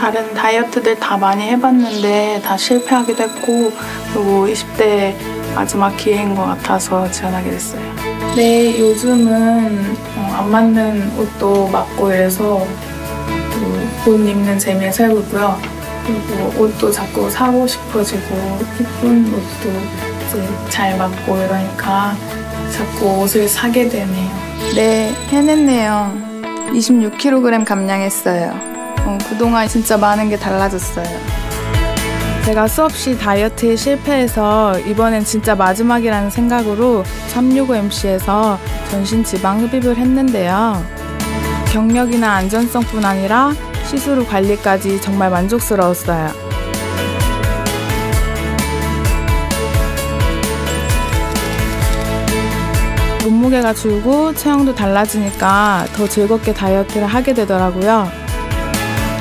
다른 다이어트들 다 많이 해봤는데 다 실패하기도 했고 그리고 20대 마지막 기회인 것 같아서 지원하게 됐어요. 네, 요즘은 어, 안 맞는 옷도 맞고 이래서 그옷 입는 재미에 살고 있고요. 그리고 옷도 자꾸 사고 싶어지고 예쁜 옷도 이제 잘 맞고 이러니까 자꾸 옷을 사게 되네요. 네, 해냈네요. 26kg 감량했어요. 어, 그동안 진짜 많은 게 달라졌어요. 제가 수없이 다이어트에 실패해서 이번엔 진짜 마지막이라는 생각으로 365MC에서 전신 지방 흡입을 했는데요. 경력이나 안전성뿐 아니라 시술 후 관리까지 정말 만족스러웠어요. 몸무게가 줄고 체형도 달라지니까 더 즐겁게 다이어트를 하게 되더라고요.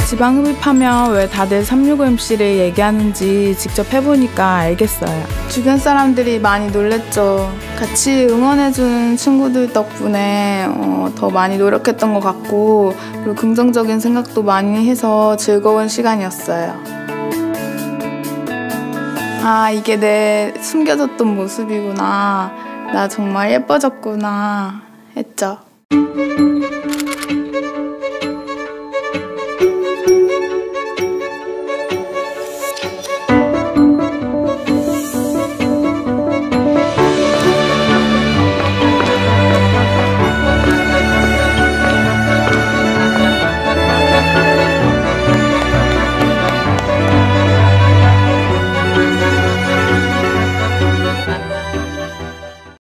지방 흡입하면 왜 다들 365MC를 얘기하는지 직접 해보니까 알겠어요. 주변 사람들이 많이 놀랬죠. 같이 응원해준 친구들 덕분에 어, 더 많이 노력했던 것 같고 그리고 긍정적인 생각도 많이 해서 즐거운 시간이었어요. 아 이게 내 숨겨졌던 모습이구나. 나 정말 예뻐졌구나 했죠.